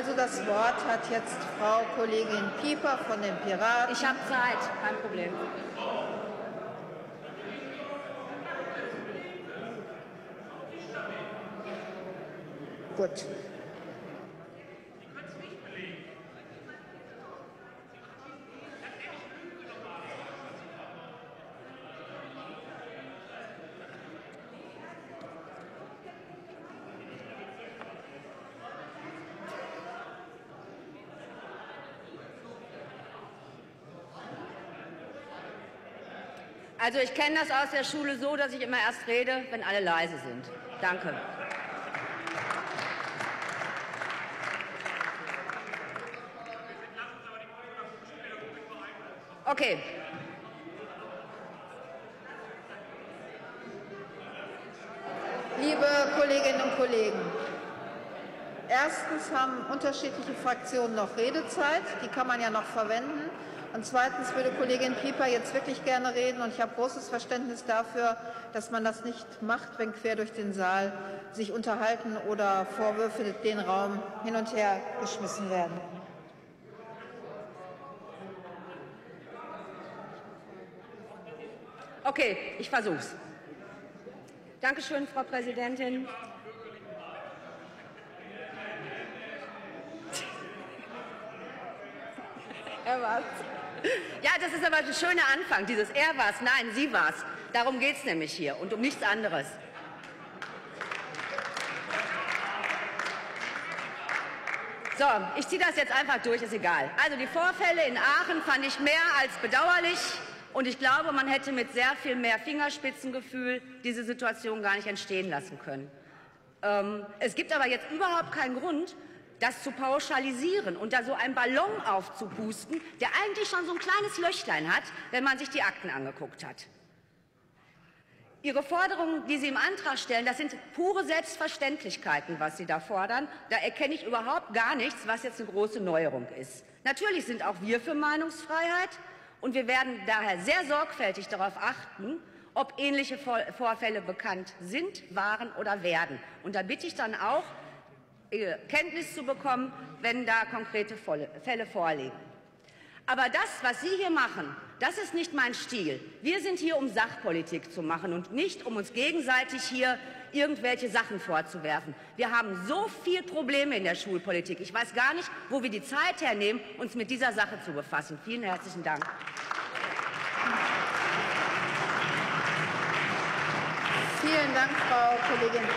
Also das Wort hat jetzt Frau Kollegin Pieper von den Piraten. Ich habe Zeit, kein Problem. Gut. Also ich kenne das aus der Schule so, dass ich immer erst rede, wenn alle leise sind. Danke. Okay. Liebe Kolleginnen und Kollegen, erstens haben unterschiedliche Fraktionen noch Redezeit, die kann man ja noch verwenden. Und zweitens würde Kollegin Pieper jetzt wirklich gerne reden. Und ich habe großes Verständnis dafür, dass man das nicht macht, wenn quer durch den Saal sich unterhalten oder Vorwürfe den Raum hin und her geschmissen werden. Okay, ich versuch's. Dankeschön, Frau Präsidentin. Er war's. Ja, das ist aber ein schöner Anfang, dieses Er war's, nein, Sie war's. Darum geht es nämlich hier und um nichts anderes. So, ich ziehe das jetzt einfach durch, ist egal. Also die Vorfälle in Aachen fand ich mehr als bedauerlich. Und ich glaube, man hätte mit sehr viel mehr Fingerspitzengefühl diese Situation gar nicht entstehen lassen können. Ähm, es gibt aber jetzt überhaupt keinen Grund, das zu pauschalisieren und da so einen Ballon aufzupusten, der eigentlich schon so ein kleines Löchlein hat, wenn man sich die Akten angeguckt hat. Ihre Forderungen, die Sie im Antrag stellen, das sind pure Selbstverständlichkeiten, was Sie da fordern. Da erkenne ich überhaupt gar nichts, was jetzt eine große Neuerung ist. Natürlich sind auch wir für Meinungsfreiheit und wir werden daher sehr sorgfältig darauf achten, ob ähnliche Vorfälle bekannt sind, waren oder werden. Und da bitte ich dann auch, Kenntnis zu bekommen, wenn da konkrete Fälle vorliegen. Aber das, was Sie hier machen, das ist nicht mein Stil. Wir sind hier, um Sachpolitik zu machen und nicht, um uns gegenseitig hier irgendwelche Sachen vorzuwerfen. Wir haben so viele Probleme in der Schulpolitik. Ich weiß gar nicht, wo wir die Zeit hernehmen, uns mit dieser Sache zu befassen. Vielen herzlichen Dank. Vielen Dank, Frau Kollegin